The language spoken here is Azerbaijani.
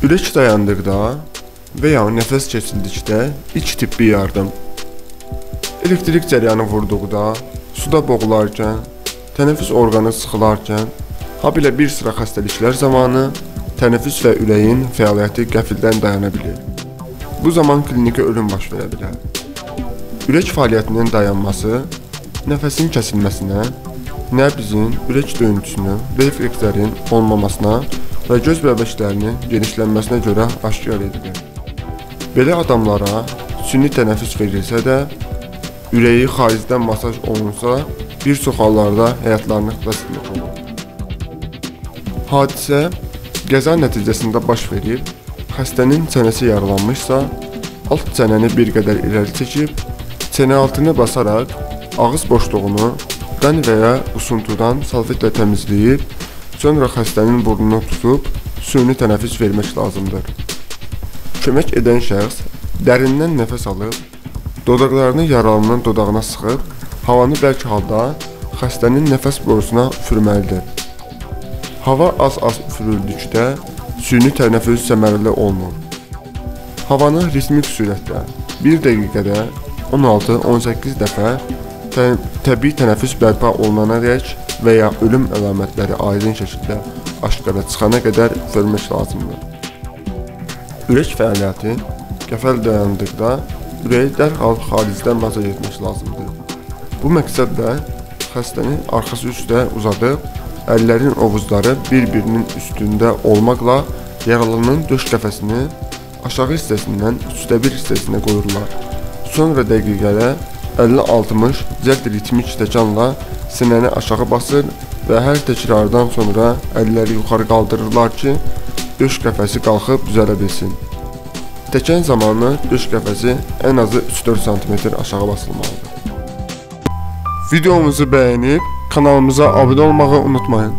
Ürək dayandıqda və ya nəfəs kəsildikdə ilk tibbi yardım. Elektrik cəryanı vurduqda, suda boğularkən, tənəffüs orqanı sıxılarkən, habelə bir sıra xəstəliklər zamanı tənəffüs və ürəyin fəaliyyəti qəfildən dayana bilir. Bu zaman kliniki ölüm baş verə bilər. Ürək fəaliyyətinin dayanması nəfəsin kəsilməsinə, nəbzin, ürək döyüntüsünün, reflekslərin olmamasına və göz bəbəklərinin genişlənməsinə görə aşkar edilir. Belə adamlara süni tənəffüs verilsə də, ürəyi xaricdən masaj olunsa, bir çox hallarda həyatlarını xilas etmək olur. Hadisə qəza nəticəsində baş verib, xəstənin çənəsi yaralanmışsa, alt çənəni bir qədər irəli çəkib, çənə altını basaraq ağız boşluğunu qan və ya usuntudan salfetlə təmizləyib, sonra xəstənin burnunu tutub süni tənəffüs vermək lazımdır. Kömək edən şəxs dərindən nəfəs alıb, dodaqlarını yaralının dodağına sıxıb, havanı bərk halda xəstənin nəfəs borusuna üfürməlidir. Hava az-az üfürüldükdə süni tənəffüs səmərəli olmur. Havanı ritmik sürətlə 1 dəqiqədə 16-18 dəfə tə təbii tənəffüs bərpa olunanadək və ya ölüm əlamətləri aydın şəkildə aşkara çıxana qədər üfürmək lazımdır. Ürək fəaliyyəti qəfəl dayandıqda ürəyi dərhal xaricdən masaj etmək lazımdır. Bu məqsədlə xəstəni arxası üstə uzadıb, əllərin ovuzları bir-birinin üstündə olmaqla yaralının döş qəfəsini aşağı hissəsindən üçdə bir hissəsinə qoyurlar. Sonra dəqiqədə 50-60 cəld ritmik təkanla sinəni aşağı basır və hər təkrardan sonra əlləri yuxarı qaldırırlar ki, döş qəfəsi qalxıb düzələ bilsin. Təkən zamanı döş qəfəsi ən azı 3-4 sm aşağı basılmalıdır. Videomuzu bəyənib kanalımıza abunə olmağı unutmayın.